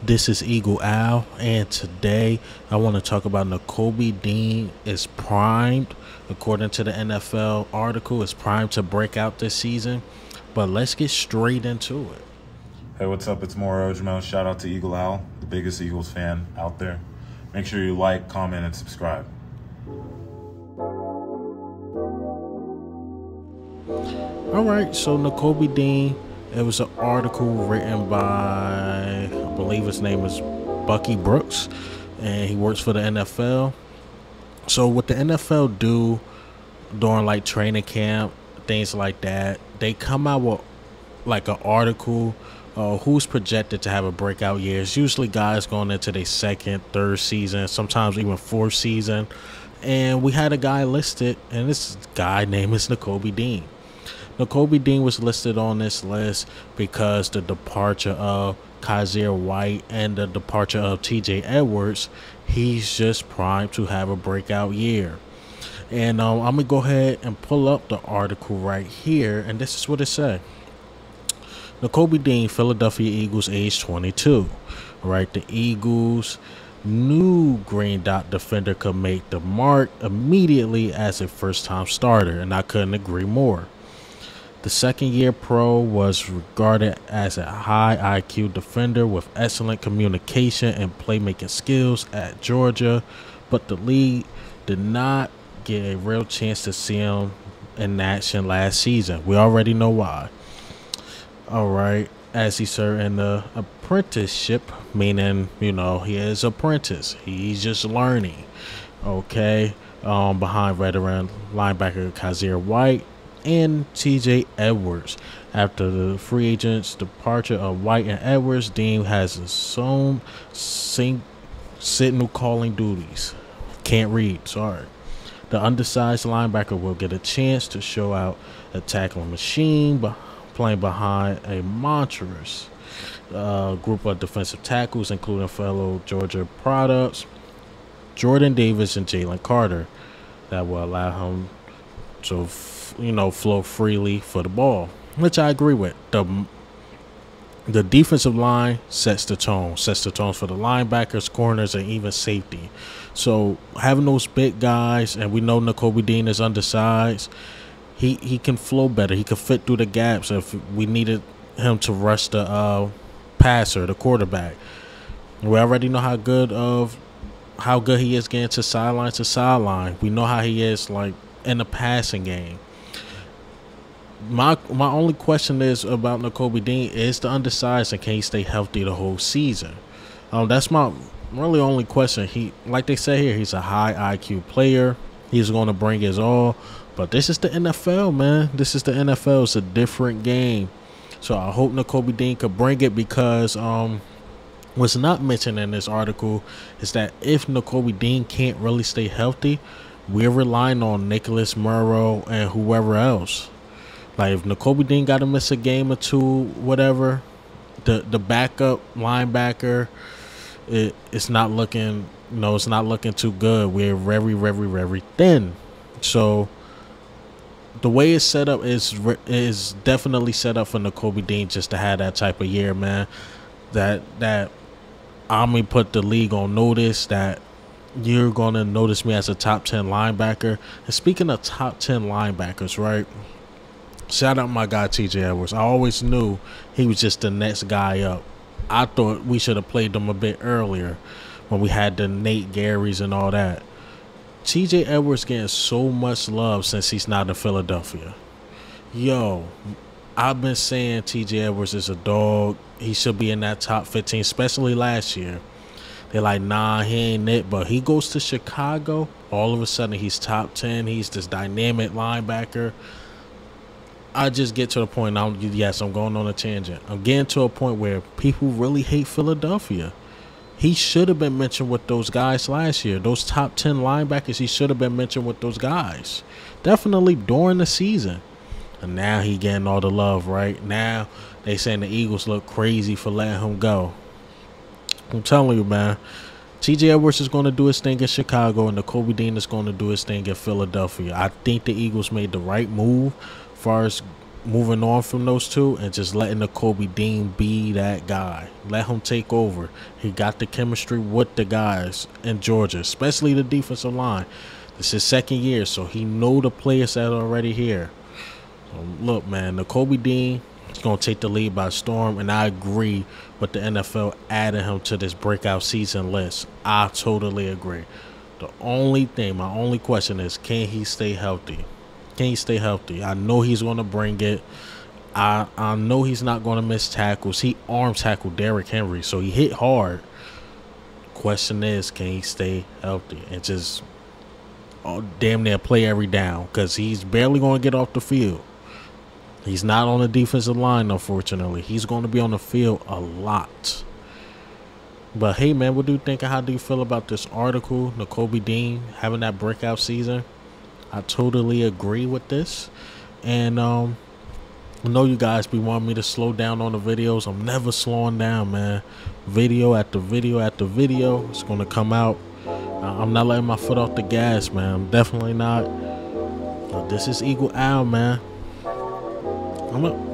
This is Eagle Al, and today I want to talk about Nakobe Dean is primed, according to the NFL article, is primed to break out this season. But let's get straight into it. Hey, what's up? It's Mauro Jamel. Shout out to Eagle Al, the biggest Eagles fan out there. Make sure you like, comment, and subscribe. All right, so Nakobe Dean, it was an article written by, believe his name is Bucky Brooks, and he works for the NFL. So what the NFL do during like training camp, things like that, they come out with like an article uh, who's projected to have a breakout year. It's usually guys going into their second, third season, sometimes even fourth season. And we had a guy listed, and this guy name is Nakobe Dean. Nakobe Dean was listed on this list because the departure of Kyzir White and the departure of TJ Edwards, he's just primed to have a breakout year. And um, I'm going to go ahead and pull up the article right here, and this is what it said. Nakobe Dean, Philadelphia Eagles, age 22. All right, the Eagles new green dot defender could make the mark immediately as a first time starter, and I couldn't agree more. The second year pro was regarded as a high IQ defender with excellent communication and playmaking skills at Georgia, but the league did not get a real chance to see him in action last season. We already know why. All right, as he served in the apprenticeship, meaning, you know, he is apprentice. He's just learning. Okay. Um, behind veteran linebacker Kyzir White and TJ Edwards. After the free agents' departure of White and Edwards, Dean has assumed signal calling duties. Can't read, sorry. The undersized linebacker will get a chance to show out a tackling machine playing behind a monstrous uh, group of defensive tackles, including fellow Georgia products, Jordan Davis and Jalen Carter, that will allow him to you know, flow freely for the ball, which I agree with. The the defensive line sets the tone, sets the tone for the linebackers, corners, and even safety. So having those big guys, and we know Nakobe Dean is undersized, he he can flow better. He can fit through the gaps if we needed him to rush the uh, passer, the quarterback. We already know how good of how good he is getting to sideline to sideline. We know how he is like in the passing game my my only question is about Nakobe Dean is the undersized and can he stay healthy the whole season? Um, that's my really only question. He like they say here, he's a high IQ player. He's going to bring his all, but this is the NFL, man. This is the NFL. It's a different game. So I hope Nakobe Dean could bring it because um, what's not mentioned in this article is that if Nakobe Dean can't really stay healthy, we're relying on Nicholas Morrow and whoever else. Like if Nakobe Dean got to miss a game or two, whatever, the the backup linebacker, it it's not looking, you know, it's not looking too good. We're very, very, very thin. So the way it's set up is is definitely set up for Nakobe Dean just to have that type of year, man. That that gonna put the league on notice that you're gonna notice me as a top ten linebacker. And speaking of top ten linebackers, right? Shout out my guy TJ Edwards. I always knew he was just the next guy up. I thought we should have played them a bit earlier when we had the Nate Gerrys and all that. TJ Edwards getting so much love since he's not in Philadelphia. Yo, I've been saying TJ Edwards is a dog. He should be in that top 15, especially last year. They're like, nah, he ain't it. But he goes to Chicago. All of a sudden, he's top 10. He's this dynamic linebacker. I just get to the point. Yes, I'm going on a tangent. I'm getting to a point where people really hate Philadelphia. He should have been mentioned with those guys last year. Those top 10 linebackers, he should have been mentioned with those guys. Definitely during the season. And now he getting all the love, right? Now they saying the Eagles look crazy for letting him go. I'm telling you, man. TJ Edwards is going to do his thing in Chicago, and Nakobe Dean is going to do his thing in Philadelphia. I think the Eagles made the right move as far as moving on from those two and just letting Nakobe Dean be that guy. Let him take over. He got the chemistry with the guys in Georgia, especially the defensive line. This is second year, so he know the players that are already here. Look, man, Nakobe Dean is gonna take the lead by storm, and I agree with the NFL adding him to this breakout season list. I totally agree. The only thing, my only question is, can he stay healthy? Can he stay healthy? I know he's gonna bring it. I I know he's not gonna miss tackles. He arm tackled Derrick Henry, so he hit hard. Question is, can he stay healthy and just oh, damn near play every down? Because he's barely gonna get off the field. He's not on the defensive line, unfortunately. He's going to be on the field a lot. But hey, man, what do you think? How do you feel about this article, Nakobe Dean having that breakout season? I totally agree with this, and um, I know you guys be wanting me to slow down on the videos. I'm never slowing down, man. Video after video after video, it's gonna come out. I'm not letting my foot off the gas, man. I'm definitely not. This is Eagle Al, man. I'm a